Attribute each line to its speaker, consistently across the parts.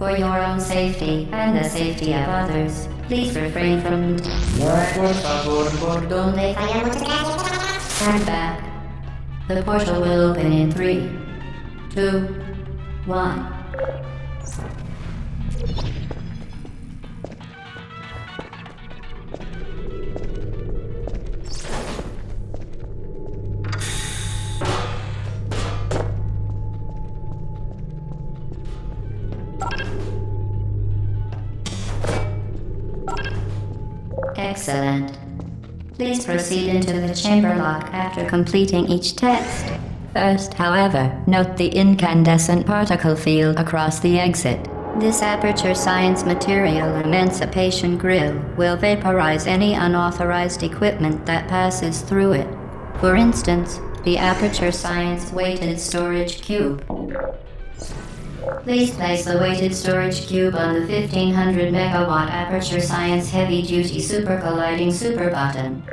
Speaker 1: For your own safety and the safety of others, please refrain from
Speaker 2: Por favor, por
Speaker 1: donde Stand back. The portal will open in three, two, one. Chamber lock after completing each test. First, however, note the incandescent particle field across the exit. This Aperture Science Material Emancipation Grill will vaporize any unauthorized equipment that passes through it. For instance, the Aperture Science Weighted Storage Cube. Please place the weighted storage cube on the 1500 megawatt Aperture Science Heavy Duty Super Colliding Super Button.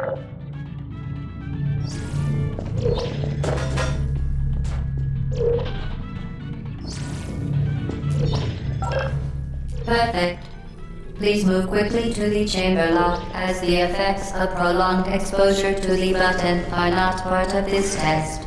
Speaker 1: Perfect. Please move quickly to the chamber lock as the effects of prolonged exposure to the button are not part of this test.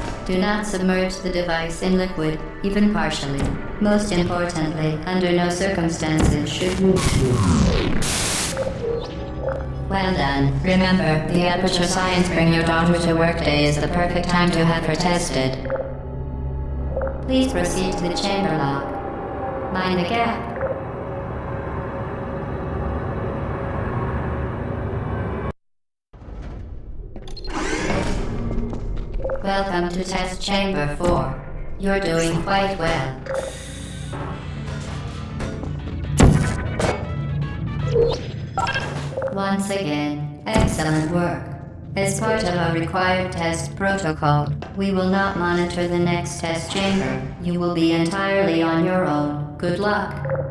Speaker 1: Do not submerge the device in liquid, even partially. Most importantly, under no circumstances should you. Well done. Remember, the Aperture Science Bring Your Daughter to Work Day is the perfect time to have her tested. Please proceed to the chamber lock. Mind the gap. Welcome to Test Chamber 4. You're doing quite well. Once again, excellent work. As part of our required test protocol, we will not monitor the next test chamber. You will be entirely on your own. Good luck.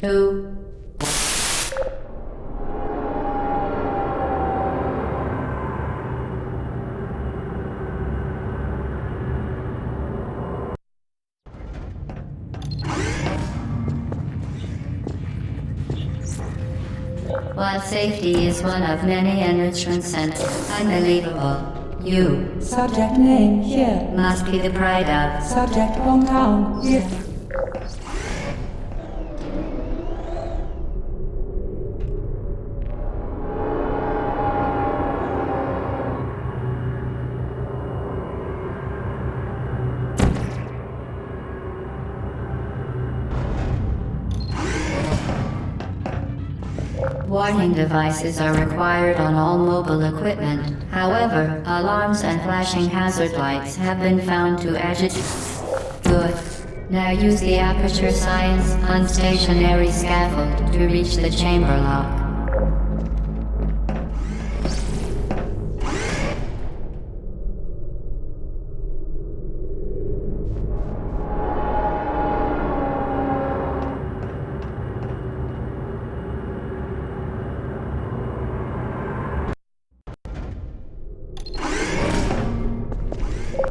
Speaker 1: two, Pod safety is one of many enrichment centers. Unbelievable. You
Speaker 3: Subject name here.
Speaker 1: must be the pride of.
Speaker 3: Subject hometown here.
Speaker 1: Devices are required on all mobile equipment. However, alarms and flashing hazard lights have been found to agitate. Good. Now use the Aperture Science unstationary scaffold to reach the chamber lock.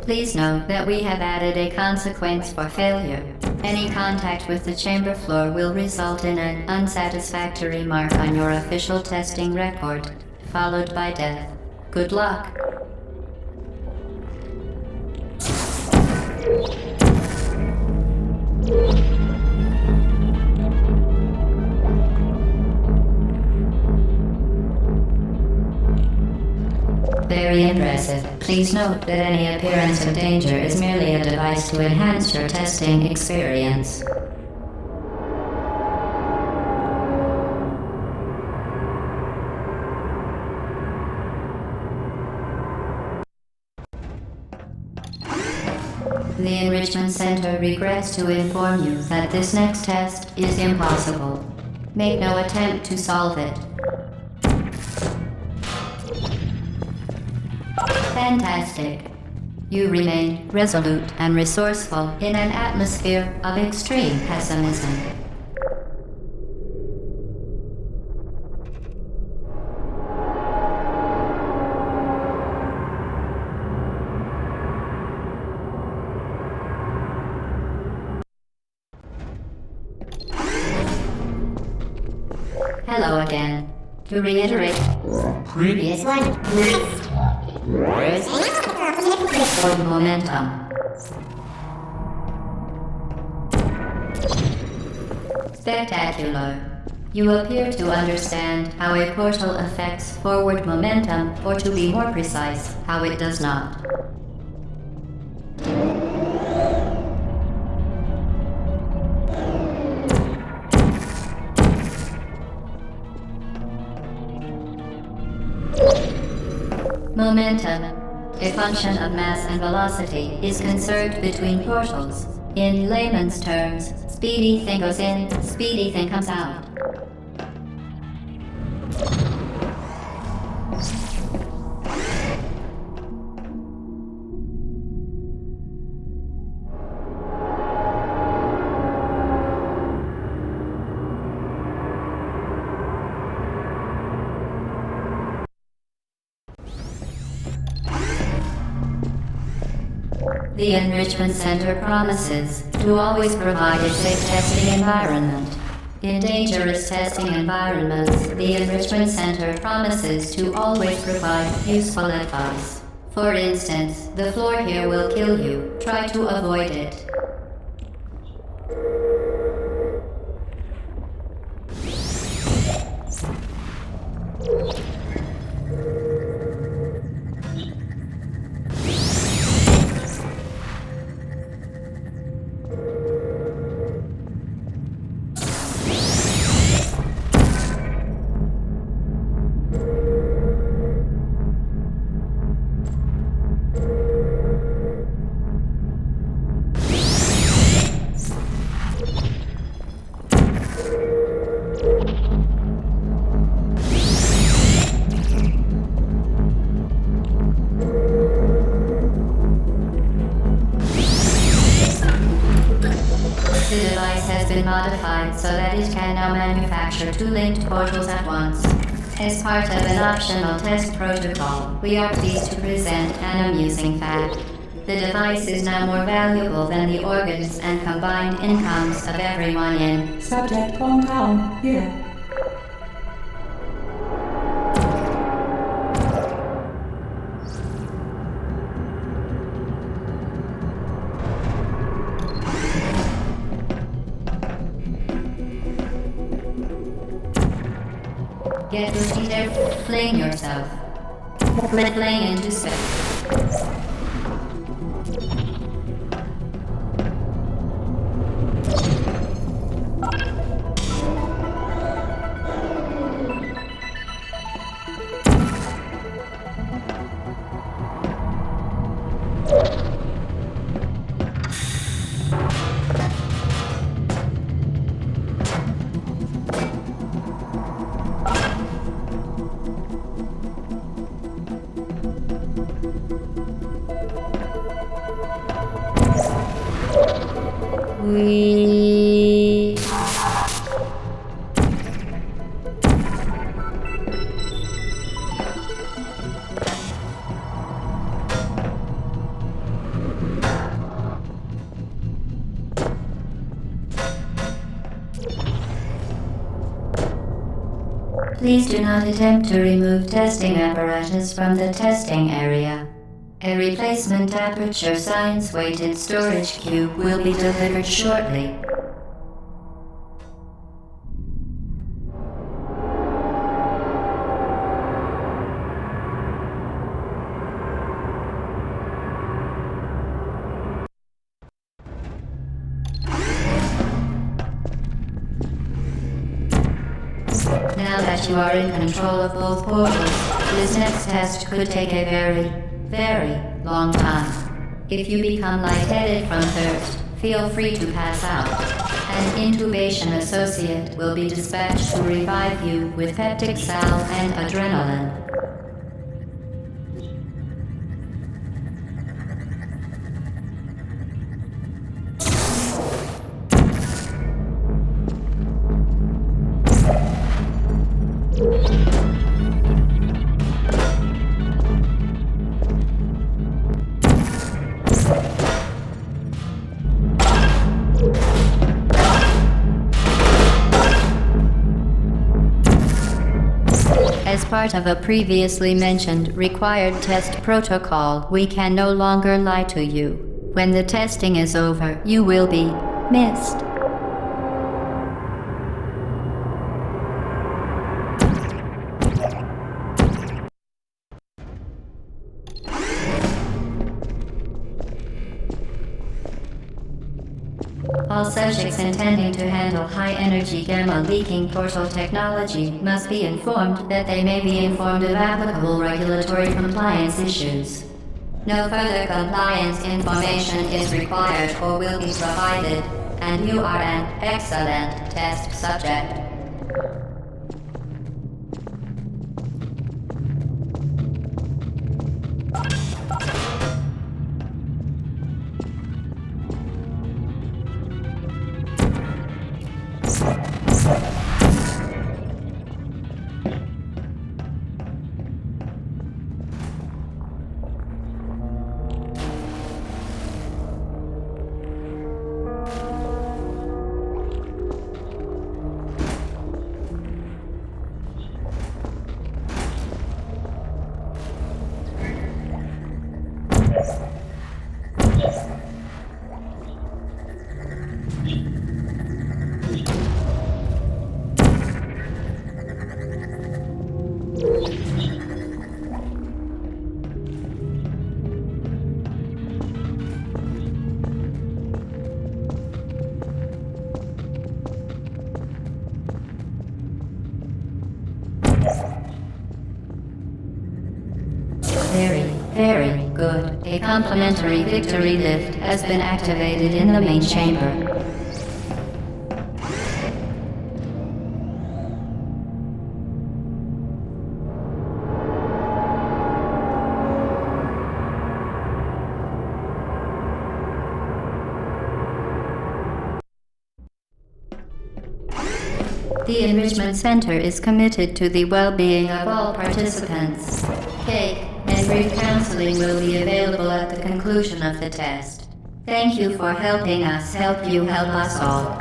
Speaker 1: Please note that we have added a consequence for failure. Any contact with the chamber floor will result in an unsatisfactory mark on your official testing record, followed by death. Good luck. Very impressive. Please note that any appearance of danger is merely a device to enhance your testing experience. The Enrichment Center regrets to inform you that this next test is impossible. Make no attempt to solve it. Fantastic. You remain resolute and resourceful in an atmosphere of extreme pessimism. Hello again. To reiterate, previous one. For momentum. Spectacular. You appear to understand how a portal affects forward momentum, or to be more precise, how it does not. Momentum, a function of mass and velocity, is conserved between portals. In layman's terms, speedy thing goes in, speedy thing comes out. The Enrichment Center promises to always provide a safe testing environment. In dangerous testing environments, the Enrichment Center promises to always provide useful advice. For instance, the floor here will kill you. Try to avoid it. Protocol, we are pleased to present an amusing fact. The device is now more valuable than the organs and combined incomes of everyone in.
Speaker 3: Subject hometown here.
Speaker 1: Please do not attempt to remove testing apparatus from the testing area. A replacement aperture science weighted storage cube will be delivered shortly. You are in control of both portals, this next test could take a very, very long time. If you become lightheaded from thirst, feel free to pass out. An intubation associate will be dispatched to revive you with peptic salve and adrenaline. Part of a previously mentioned required test protocol, we can no longer lie to you. When the testing is over, you will be missed. Energy gamma leaking portal technology must be informed that they may be informed of applicable regulatory compliance issues. No further compliance information is required or will be provided, and you are an excellent test subject. Complimentary victory lift has been activated in the main chamber. The Enrichment Center is committed to the well-being of all participants. Cake brief counseling will be available at the conclusion of the test. Thank you for helping us help you help us all.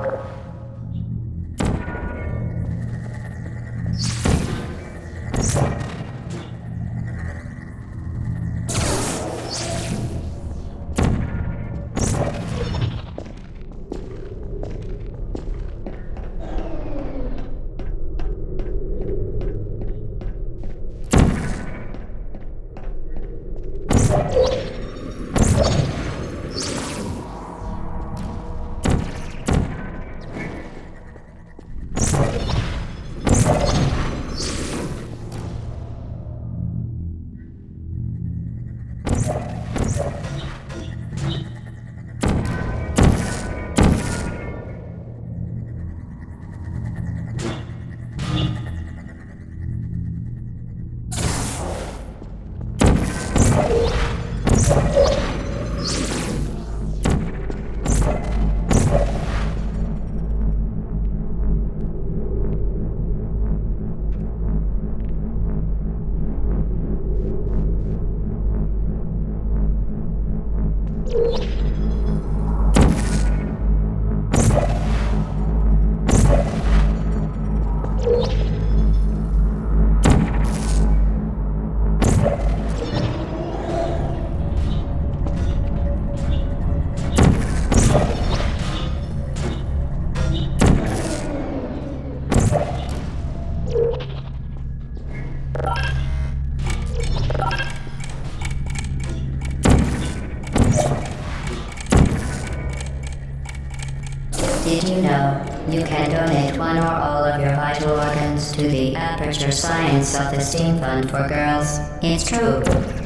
Speaker 1: You know you can donate one or all of your vital organs to the Aperture Science Self-Esteem Fund for Girls? It's true.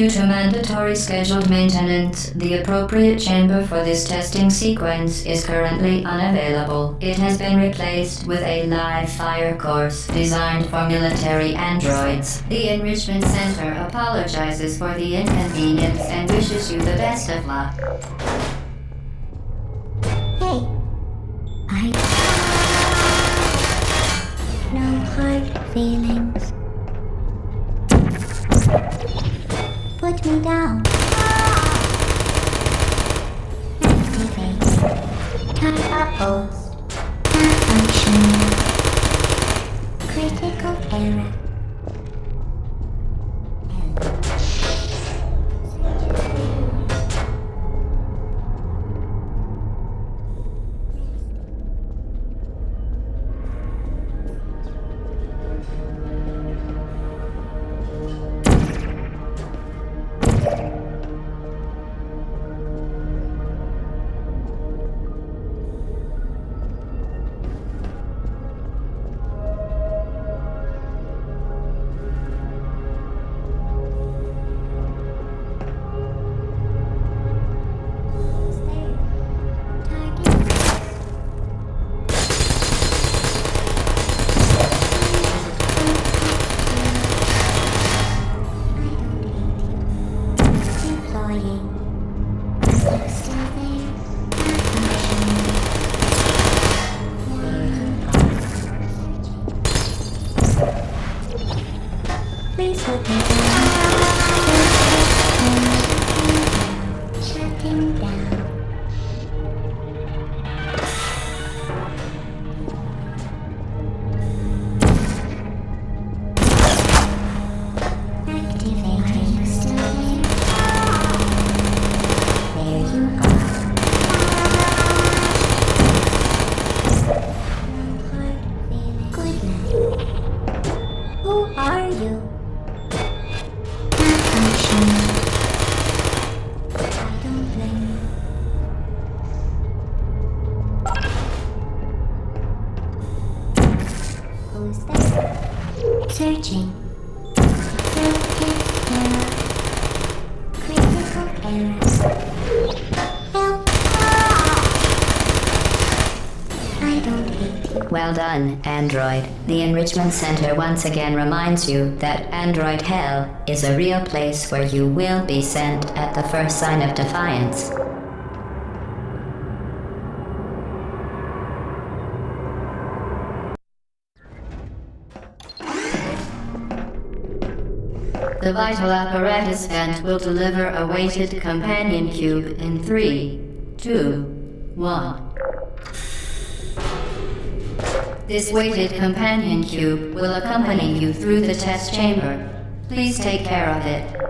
Speaker 1: Due to mandatory scheduled maintenance, the appropriate chamber for this testing sequence is currently unavailable. It has been replaced with a live fire course designed for military androids. The Enrichment Center apologizes for the inconvenience and wishes you the best of luck.
Speaker 4: Hey, I no hard feelings. Who's there? Searching. Critical you.
Speaker 1: Well done, Android. The Enrichment Center once again reminds you that Android Hell is a real place where you will be sent at the first sign of defiance. The vital apparatus vent will deliver a weighted companion cube in three, two, one. This weighted companion cube will accompany you through the test chamber. Please take care of it.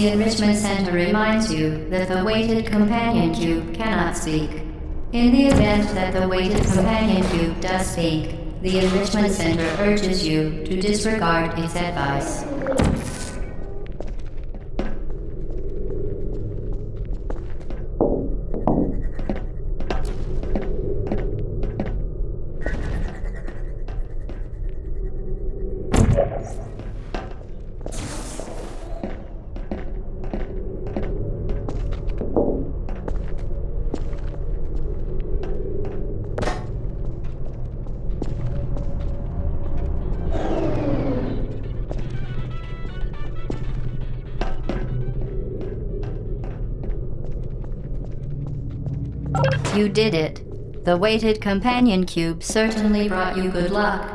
Speaker 1: The Enrichment Center reminds you that the weighted companion cube cannot speak. In the event that the weighted companion cube does speak, the Enrichment Center urges you to disregard its advice. You did it. The weighted companion cube certainly brought you good luck.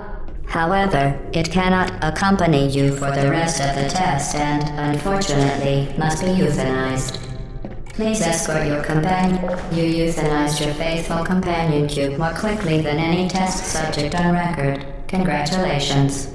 Speaker 1: However, it cannot accompany you for the rest of the test and, unfortunately, must be euthanized. Please escort your companion. You euthanized your faithful companion cube more quickly than any test subject on record. Congratulations.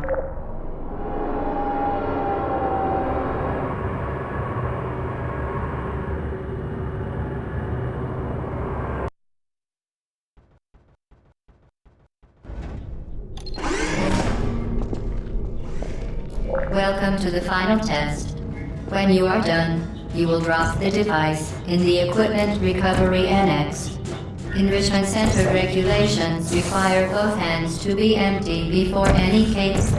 Speaker 1: The final test. When you are done, you will drop the device in the Equipment Recovery Annex. Enrichment Center regulations require both hands to be empty before any case.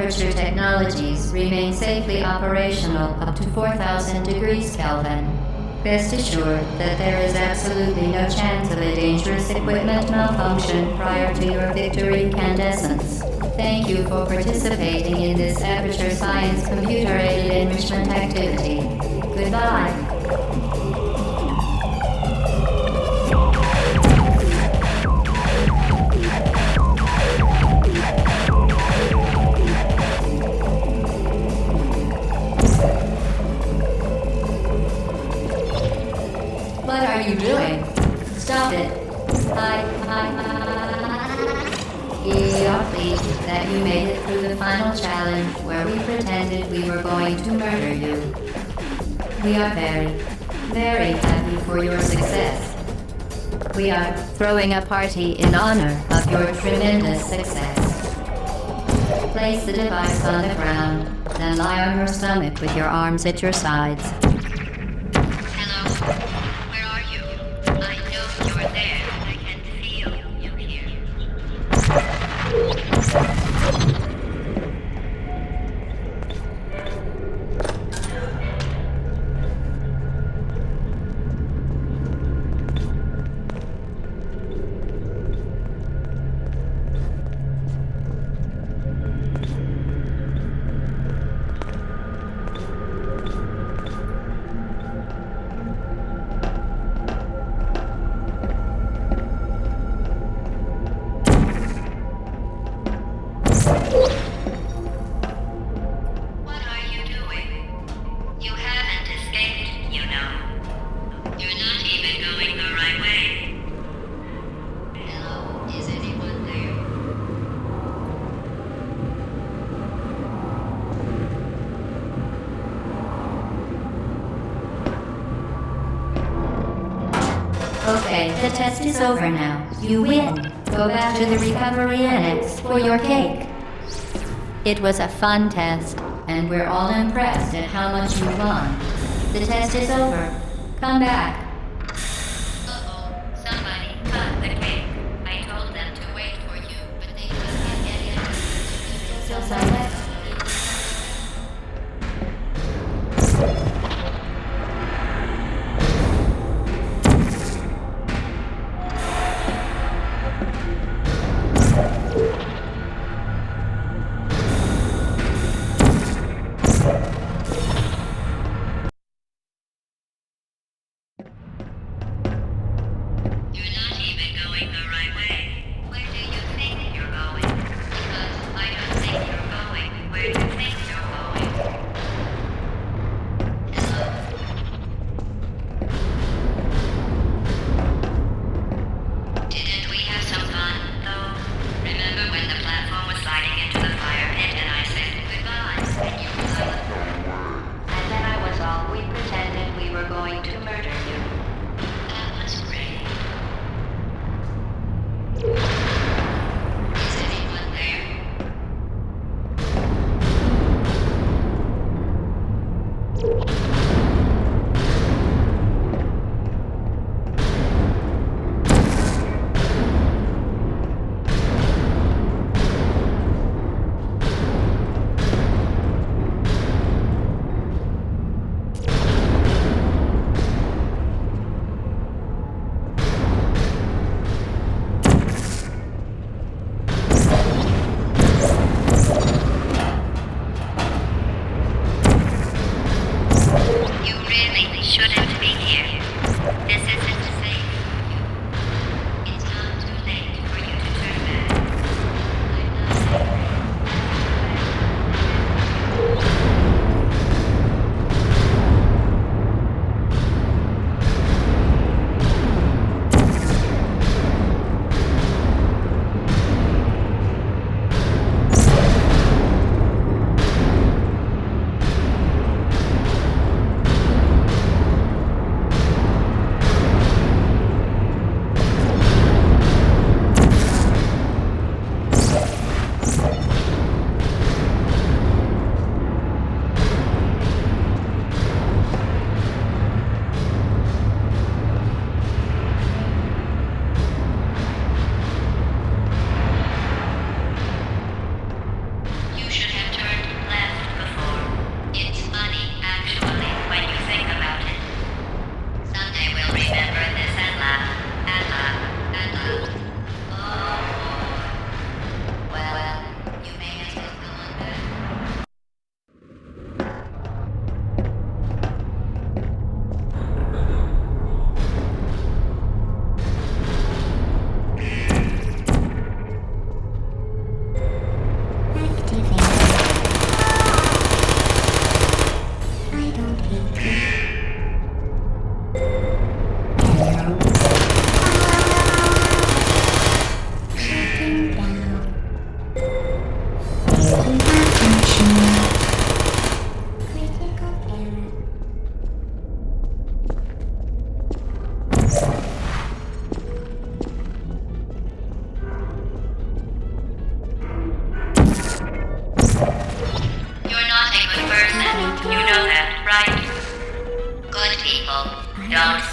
Speaker 1: All Aperture technologies remain safely operational up to 4000 degrees Kelvin. Rest assured that there is absolutely no chance of a dangerous equipment malfunction prior to your victory incandescence. Thank you for participating in this Aperture Science computer-aided enrichment activity. Goodbye. You made it through the final challenge where we pretended we were going to murder you. We are very, very happy for your success. We are throwing a party in honor of your tremendous success. Place the device on the ground, then lie on your stomach with your arms at your sides. It's over now. You win. Go back to the recovery annex for your cake. It was a fun test, and we're all impressed at how much you won. The test is over. Come back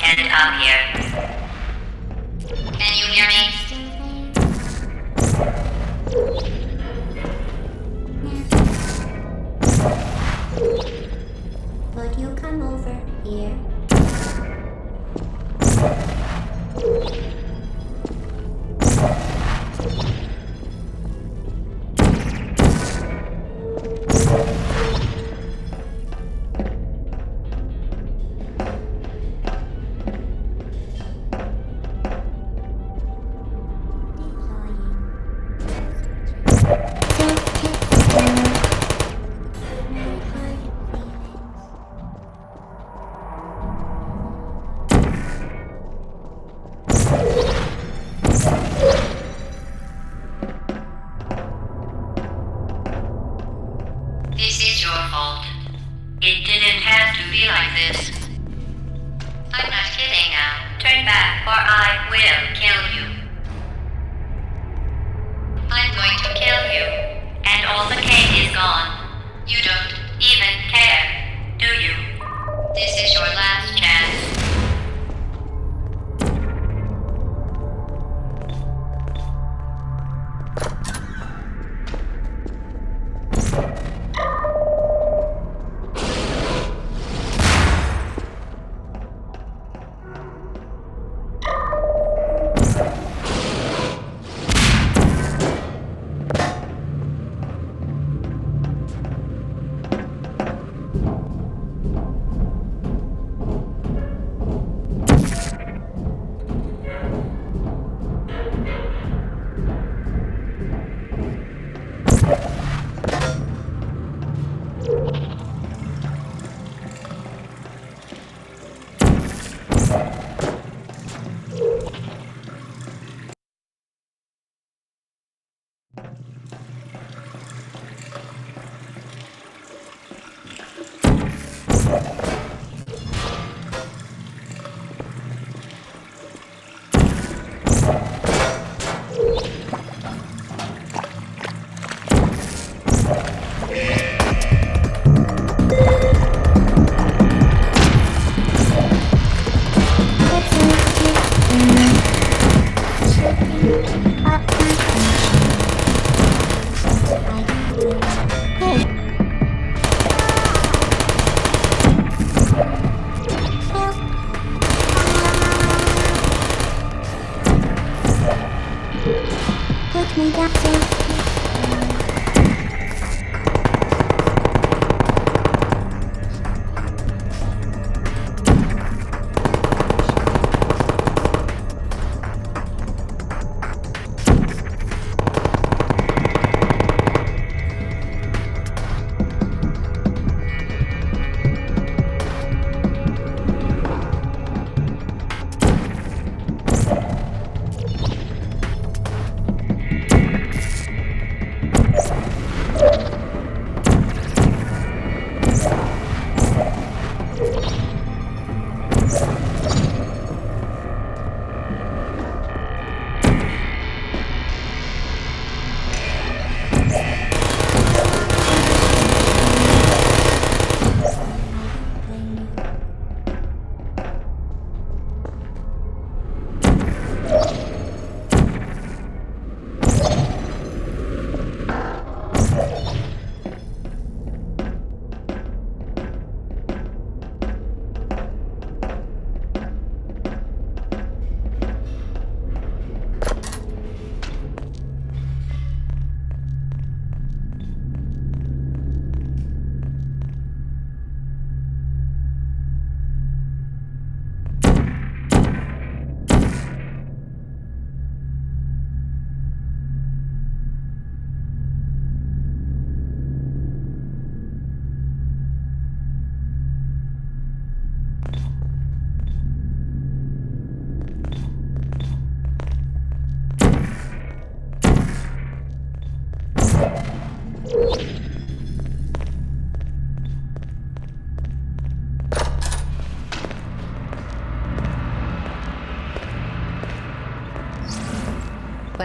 Speaker 1: end up here.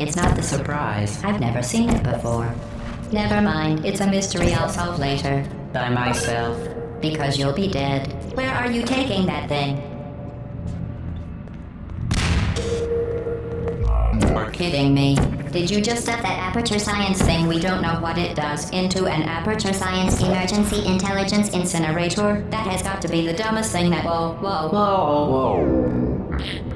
Speaker 1: It's not the surprise. I've never seen it before. Never mind. It's a mystery I'll solve later. By myself. Because you'll be dead. Where are you taking that thing? You're kidding me. Did you just stuff that aperture science thing we don't know what it does into an aperture science emergency intelligence incinerator? That has got to be the dumbest thing that. Whoa, whoa, whoa.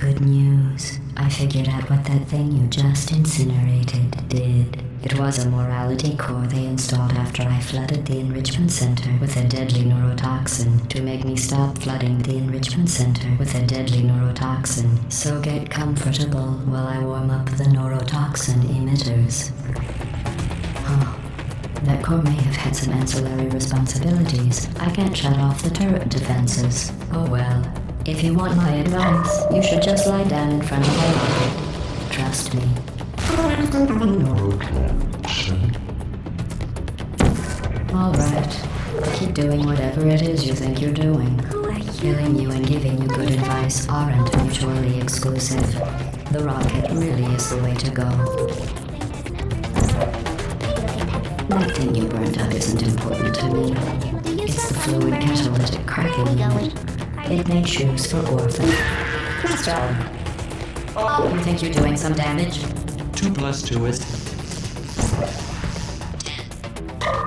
Speaker 1: Good news. I figured out what that thing you just incinerated did. It was a morality core they installed after I flooded the enrichment center with a deadly neurotoxin to make me stop flooding the enrichment center with a deadly neurotoxin. So get comfortable while I warm up the neurotoxin emitters. Oh, that core may have had some ancillary responsibilities. I can't shut off the turret defenses. Oh well. If you want my advice, you should just lie down in front of my rocket. Trust me. Alright. Keep doing whatever it is you think you're doing. Killing you and giving you good advice aren't mutually exclusive. The rocket really is the way to go. That thing you burned up isn't important to me. It's the fluid catalytic cracking. It made shoes for orphans. Nice job. Oh, you think you're doing some damage?
Speaker 2: Two plus two is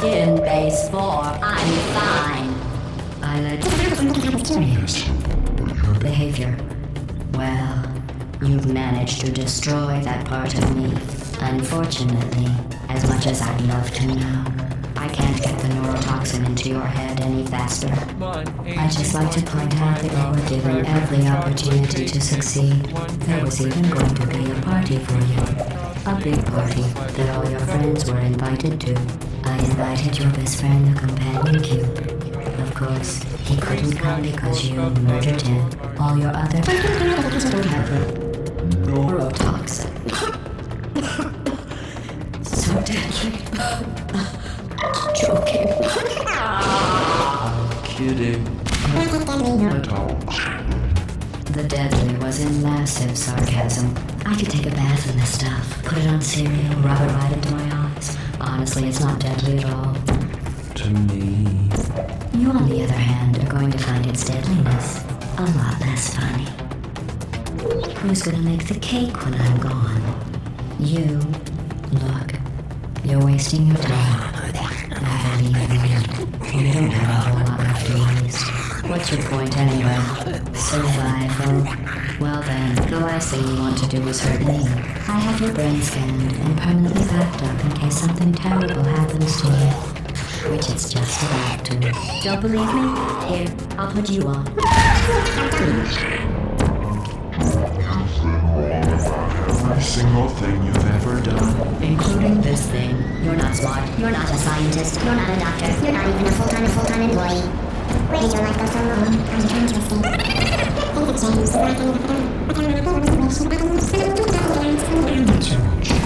Speaker 1: In base four, I'm fine. I let behavior. Well, you've managed to destroy that part of me. Unfortunately, as much as I'd love to now, I can't neurotoxin into your head any faster. I'd just like to point out that you were given every opportunity to succeed. There was even going to be a party for you. A big party that all your friends were invited to. I invited your best friend, the companion cube. Of course, he couldn't come because you murdered him. All your other The deadly was in massive sarcasm. I could take a bath in this stuff, put it on cereal, rub it right into my eyes. Honestly, it's not deadly at all.
Speaker 2: To me.
Speaker 1: You, on the other hand, are going to find its deadliness a lot less funny. Who's gonna make the cake when I'm gone? You. Look, you're wasting your time. I believe in you. You don't have a What's your point anyway? Survival. Well then, the last thing you want to do is hurt me. I have your brain scanned and permanently backed up in case something terrible happens to you. Which it's just about to. Don't believe me? Here, I'll put you on.
Speaker 2: Every single thing you've ever done.
Speaker 1: Including this thing. You're not smart. You're not a scientist. You're not a doctor.
Speaker 4: You're not even a full-time, full-time employee. Did your life go so wrong? Are you trying to escape? Things have changed. So I can't even I can't remember what was the wish.